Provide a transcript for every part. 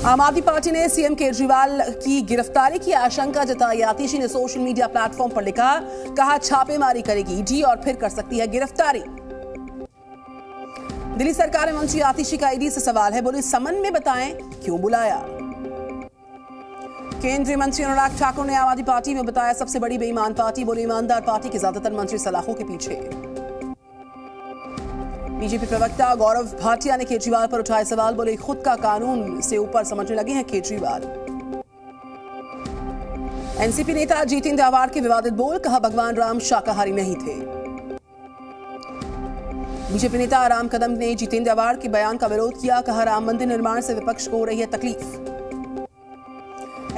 आम आदमी पार्टी ने सीएम केजरीवाल की गिरफ्तारी की आशंका जताई। आतिशी ने सोशल मीडिया प्लेटफॉर्म पर लिखा, कहा, छापेमारी करेगी ईडी और फिर कर सकती है गिरफ्तारी। दिल्ली सरकार में मंत्री आतिशी का ईडी से सवाल है, बोली, समन में बताएँ, क्यों बुलाया? केंद्रीय मंत्री अनुराग ठाकुर ने आम आदमी पार्टी में बताया, सबसे बड़ी बेईमान पार्टी, बोले, ईमानदार पार्टी के ज़्यादातर मंत्री सलाखों के पीछे। बीजेपी प्रवक्ता गौरव भाटिया ने केजरीवाल पर उठाए सवाल, बोले, खुद का कानून से ऊपर समझने लगे हैं केजरीवाल। एनसीपी नेता जितेंद्र अवार्ड के विवादित बोल, कहा, भगवान राम शाकाहारी नहीं थे। बीजेपी नेता राम कदम ने जितेंद्र अवार्ड के बयान का विरोध किया, कहा, राम मंदिर निर्माण से विपक्ष को हो रही है तकलीफ़।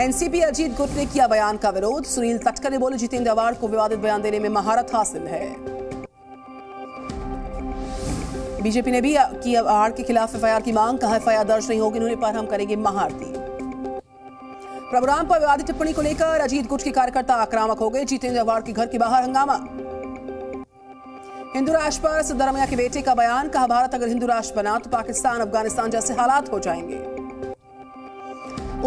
एनसीपी अजीत गुट ने किया बयान का विरोध, सुनील तटकर ने बोले, जितेंद्र अवार्ड को विवादित बयान देने में महारत हासिल है। बीजेपी ने भी की अवार्ड के खिलाफ एफआईआर की मांग, कहा एफआईआर दर्ज नहीं होगी, उन्होंने पर हम करेंगे महाआरती। प्रभुराम पर विवादित टिप्पणी को लेकर अजीत गुट के कार्यकर्ता आक्रामक हो गए। जीतेंद्र अवार्ड के घर के बाहर हंगामा। हिंदू राष्ट्र पर सिद्धरमैया के बेटे का बयान, कहा भारत अगर हिंदू राष्ट्र बना तो पाकिस्तान, अफ़गानिस्तान जैसे हालात हो जाएँगे।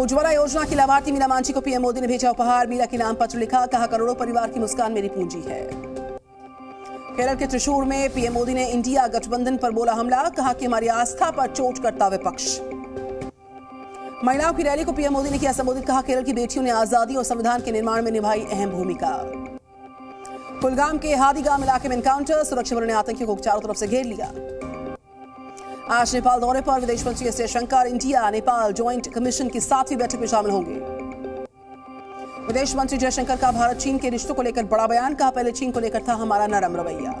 उज्ज्वला योजना की लाभार्थी मीना मांझी को पीएम मोदी ने भेजा उपहार, मीरा के नाम पत्र लिखा, कहा करोड़ों परिवार की मुस्कान मेरी पूंजी है। केरल के त्रिशूर में पीएम मोदी ने इंडिया गठबंधन पर बोला हमला, कहा कि हमारी आस्था पर चोट करता विपक्ष। महिलाओं की रैली को पीएम मोदी ने किया संबोधित, कहा केरल की बेटियों ने आज़ादी और संविधान के निर्माण में निभाई अहम भूमिका। कुलगाम के हादीगाम इलाके में एनकाउंटर सुरक्षा बलों ने आतंकियों को चारों तरफ़ से घेर लिया। आज नेपाल दौरे पर विदेश मंत्री S Jaishankar, India, Nepal joint commission की सातवीं बैठक में शामिल होंगे। विदेश मंत्री जयशंकर का भारत चीन के रिश्तों को लेकर बड़ा बयान, कहा पहले चीन को लेकर था हमारा नरम रवैया।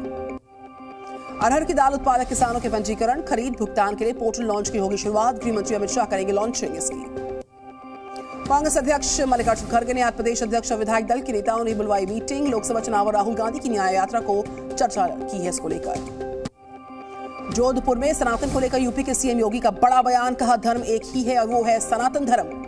अरहर की दाल उत्पादक किसानों के पंजीकरण, खरीद, भुगतान के लिए पोर्टल लॉन्च की होगी शुरुआत गृह मंत्री अमित शाह करेंगे लॉन्चिंग इसकी। कांग्रेस अध्यक्ष मल्लिकार्जुन खड़गे ने आज प्रदेश अध्यक्ष और विधायक दल के नेताओं ने बुलवाई मीटिंग, लोकसभा चुनाव और राहुल गांधी की न्याय यात्रा को चर्चा की है इसको लेकर। जोधपुर में सनातन को लेकर यूपी के सीएम योगी का बड़ा बयान, कहा धर्म एक ही है और वो है सनातन धर्म।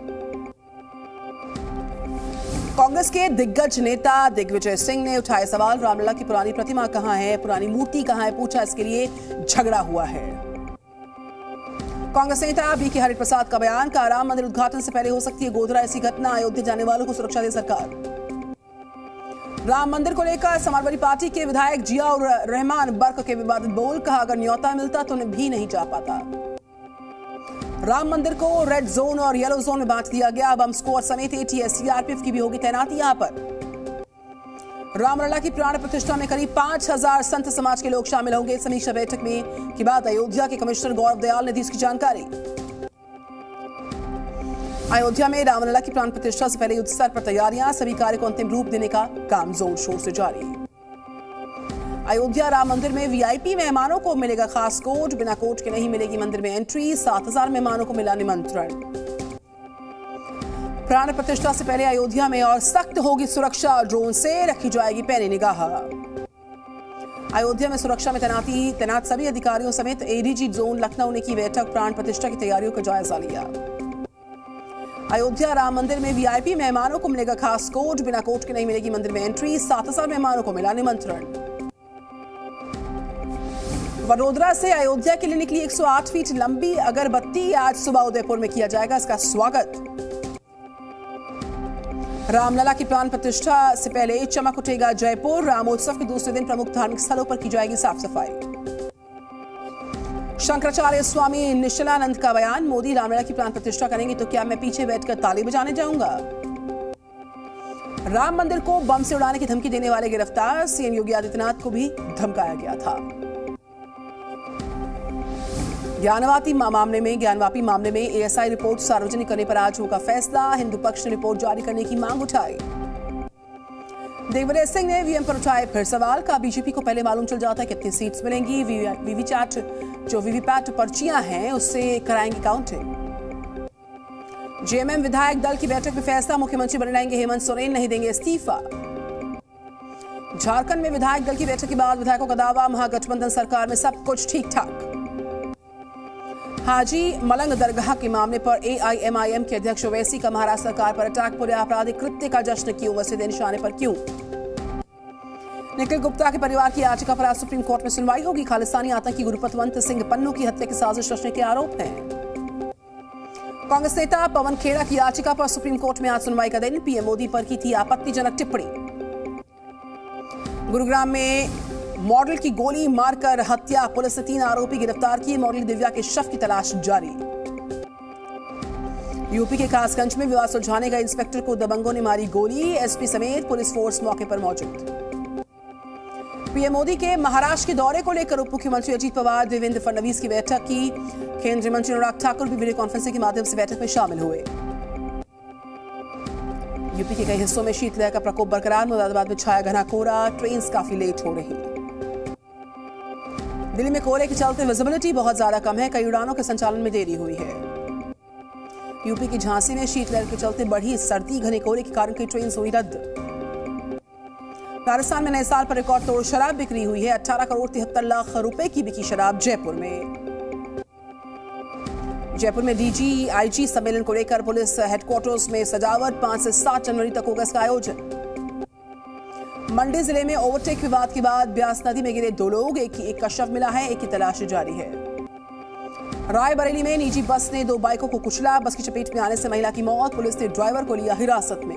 कांग्रेस के दिग्गज नेता दिग्विजय सिंह ने उठाए सवाल। रामलला की पुरानी प्रतिमा कहाँ है? पुरानी मूर्ति कहाँ है? पूछा, इसके लिए झगड़ा हुआ है। कांग्रेस नेता बी के हरिप्रसाद का बयान, का राम मंदिर उद्घाटन से पहले हो सकती है गोधरा? ऐसी घटना अयोध्या जाने वालों को सुरक्षा दे सरकार। राम मंदिर को लेकर समाजवादी पार्टी के विधायक जिया और रहमान बर्क के विवादित बोल कहा, अगर न्योता मिलता तो उन्हें भी नहीं जा पाता। राम मंदिर को रेड जोन और येलो जोन में बांट दिया गया। अब हम स्कोर समेत एटीएस सीआरपीएफ की भी होगी तैनाती यहाँ पर। रामलला की प्राण प्रतिष्ठा में करीब पाँच हज़ार संत समाज के लोग शामिल होंगे। समीक्षा बैठक में की बाद अयोध्या के कमिश्नर गौरव दयाल ने दी इसकी जानकारी। अयोध्या में रामलला की प्राण प्रतिष्ठा से पहले युद्ध स्तर पर तैयारियाँ, सभी कार्य को अंतिम रूप देने का काम ज़ोर शोर से जारी। अयोध्या राम मंदिर में वीआईपी मेहमानों को मिलेगा खास कोड बिना कोड के नहीं मिलेगी मंदिर में एंट्री सात हज़ार मेहमानों को मिला निमंत्रण। प्राण प्रतिष्ठा से पहले अयोध्या में और सख्त होगी सुरक्षा। ड्रोन से रखी जाएगी पैनी निगाह। अयोध्या में सुरक्षा में तैनाती, तैनात सभी अधिकारियों समेत एडीजी जोन लखनऊ ने की बैठक। प्राण प्रतिष्ठा की तैयारियों का जायजा लिया। अयोध्या राम मंदिर में वीआईपी मेहमानों को मिलेगा खास कोड बिना कोड के नहीं मिलेगी मंदिर में एंट्री सात हज़ार मेहमानों को मिला निमंत्रण। वडोदरा से अयोध्या के लिए निकली 108 फीट लंबी अगरबत्ती आज सुबह उदयपुर में किया जाएगा। इसका स्वागत। रामलला की प्राण प्रतिष्ठा से पहले चमक उठेगा जयपुर। रामोत्सव के दूसरे दिन प्रमुख धार्मिक स्थलों पर की जाएगी साफ़ सफ़ाई। शंकराचार्य स्वामी निश्चलानंद का बयान, मोदी रामलला की प्राण प्रतिष्ठा करेंगे तो क्या मैं पीछे बैठकर ताली बजाने जाऊँगा? राम मंदिर को बम से उड़ाने की धमकी देने वाले गिरफ़्तार, सीएम योगी आदित्यनाथ को भी धमकाया गया था। ज्ञानवापी मामले में ज्ञानवापी मामले में एएसआई रिपोर्ट सार्वजनिक करने पर आज होगा फैसला। हिंदू पक्ष ने रिपोर्ट जारी करने की मांग उठाई। दिग्विजय सिंह ने वीएम पर उठाए फिर सवाल। का बीजेपी को पहले मालूम चल जाता है कितनी सीट्स मिलेंगी। वीवीचैट जो वीवीपैट पर्चियाँ हैं, उससे कराएँगे काउंटिंग। जेएमएम विधायक दल की बैठक में फैसला। मुख्यमंत्री बने रहेंगे हेमंत सोरेन, नहीं देंगे इस्तीफा। झारखंड में विधायक दल की बैठक के बाद विधायकों का दावा। महागठबंधन सरकार में सब कुछ ठीक ठाक हाजी, मलंग दरगाह के मामले पर एआईएमआईएम के अध्यक्ष ओवैसी का महाराष्ट्र सरकार पर अटैक पूरे आपराधिक कृत्य का जश्न क्यों? मसीदे निशाने पर क्यों? निखिल गुप्ता के परिवार की याचिका पर आज सुप्रीम कोर्ट में सुनवाई होगी। खालिस्तानी आतंकी गुरुपतवंत सिंह पन्नू की हत्या की साजिश रचने के आरोप हैं। कांग्रेस नेता पवन खेड़ा की याचिका पर सुप्रीम कोर्ट में आज सुनवाई का दिन। पीएम मोदी पर की थी आपत्तिजनक टिप्पणी। गुरुग्राम में मॉडल की गोली मारकर हत्या, पुलिस ने तीन आरोपी गिरफ़्तार किए। मॉडल दिव्या के शव की तलाश जारी। यूपी के कासगंज में विवाद सुलझाने गए इंस्पेक्टर को दबंगों ने मारी गोली। एसपी समेत पुलिस फोर्स मौके पर मौजूद। पीएम मोदी के महाराष्ट्र के दौरे को लेकर उप मुख्यमंत्री अजीत पवार, देवेंद्र फडणवीस की बैठक की। केंद्रीय मंत्री अनुराग ठाकुर भी वीडियो कॉन्फ्रेंसिंग के माध्यम से बैठक में शामिल हुए। यूपी के कई हिस्सों में शीतलहर का प्रकोप बरकरार, मुरादाबाद में छाया घना कोहरा ट्रेन काफ़ी लेट हो रही। दिल्ली में कोहरे के चलते विजिबिलिटी बहुत ज़्यादा कम है। कई उड़ानों के संचालन में देरी हुई है। यूपी की झांसी में शीतलहर के चलते बढ़ी सर्दी, घने कोहरे के कारण कई ट्रेन हुई रद्द। राजस्थान में नए साल पर रिकॉर्ड तोड़ शराब बिक्री हुई है। 18 करोड़ तिहत्तर लाख रुपए की बिकी शराब जयपुर में। जयपुर में डीजी, आईजी सम्मेलन को लेकर पुलिस हेडक्वार्टर्स में सजावट। पाँच से सात जनवरी तक होगा इसका आयोजन। मंडी ज़िले में ओवरटेक विवाद के बाद ब्यास नदी में गिरे दो लोग, एक एक का शव मिला है, एक की तलाश जारी है। रायबरेली में निजी बस ने दो बाइकों को कुचला, बस की चपेट में आने से महिला की मौत, पुलिस ने ड्राइवर को लिया हिरासत में।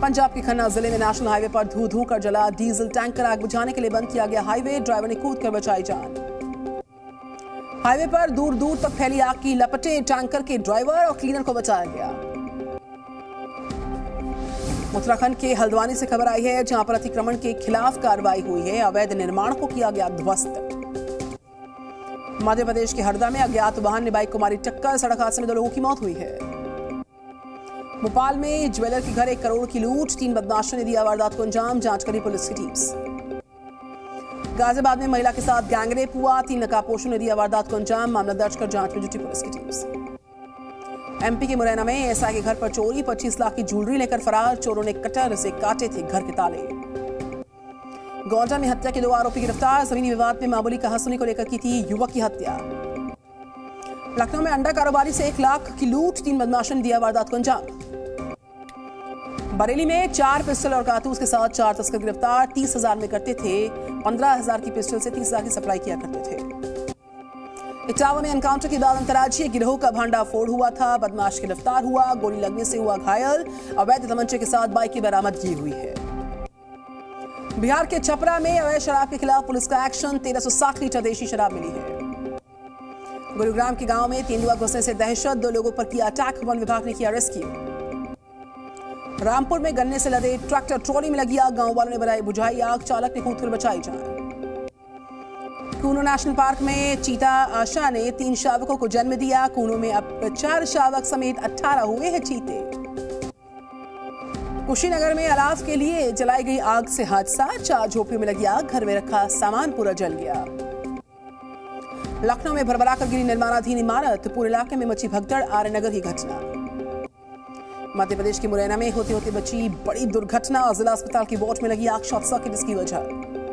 पंजाब के खन्ना ज़िले में नेशनल हाईवे पर धू धू कर जला डीजल टैंकर आग बुझाने के लिए बंद किया गया हाईवे, ड्राइवर ने कूद कर बचाई जान। हाईवे पर दूर दूर तक फैली आग की लपटे, टैंकर के ड्राइवर और क्लीनर को बचाया गया। उत्तराखंड के हल्द्वानी से खबर आई है, जहाँ पर अतिक्रमण के खिलाफ कार्रवाई हुई है, अवैध निर्माण को किया गया ध्वस्त। मध्य प्रदेश के हरदा में अज्ञात वाहन ने बाइक को मारी टक्कर, सड़क हादसे में दो लोगों की मौत हुई है। भोपाल में ज्वेलर के घर एक करोड़ की लूट, तीन बदमाशों ने दिया वारदात को अंजाम, जाँच करी पुलिस की टीम्स। गाजियाबाद में महिला के साथ गैंगरेप हुआ, तीन नकाबपोशों ने दिया वारदात को अंजाम, मामला दर्ज कर जाँच में जुटी पुलिस की टीम्स। एमपी के मुरैना में एसआई के घर पर चोरी 25 लाख की ज्वेलरी लेकर फरार, चोरों ने कटर से काटे थे घर के ताले। गौंडा में हत्या के दो आरोपी गिरफ़्तार, जमीनी विवाद में मामूली कहासुनी को लेकर की थी युवक की हत्या। लखनऊ में अंडा कारोबारी से एक लाख की लूट, तीन बदमाशों ने दिया वारदात को अंजाम। बरेली में चार पिस्टल और कारतूस के साथ चार तस्कर गिरफ़्तार, तीस हज़ार में करते थे, पंद्रह हज़ार की पिस्टल से तीस हज़ार की सप्लाई किया करते थे। इटावा में एनकाउंटर के बाद अंतर्राज्यीय गिरोह का भांडाफोड़ हुआ था, बदमाश गिरफ़्तार हुआ, गोली लगने से हुआ घायल, अवैध तमंचे के साथ बाइक की बरामदगी हुई है। बिहार के छपरा में अवैध शराब के खिलाफ पुलिस का एक्शन, तेरह सौ साठ लीटर देशी शराब मिली है। गुरुग्राम के गाँव में तेंदुआ घुसने से दहशत, दो लोगों पर किया अटैक, वन विभाग ने किया रेस्क्यू। रामपुर में गन्ने से लदे ट्रैक्टर ट्रॉली में लगी आग गाँव वालों ने बनाई बुझाई आग, चालक ने कूद कर बचाई जान। कूनो नेशनल पार्क में चीता आशा ने तीन शावकों को जन्म दिया। कूनो में अब चार शावक समेत 18 हुए हैं चीते। कुशीनगर में अलाव के लिए जलाई गई आग से हादसा। चार झोपड़ियों में लगी आग। घर में रखा सामान पूरा जल गया। लखनऊ में भरभरा कर गिरी निर्माणाधीन इमारत। पूरे इलाके में मची भगदड़। आर्यनगर की घटना। मध्य प्रदेश के मुरैना में होते होते बची बड़ी दुर्घटना। जिला अस्पताल की वार्ड में लगी आग। शॉर्ट सर्किट इसकी वजह।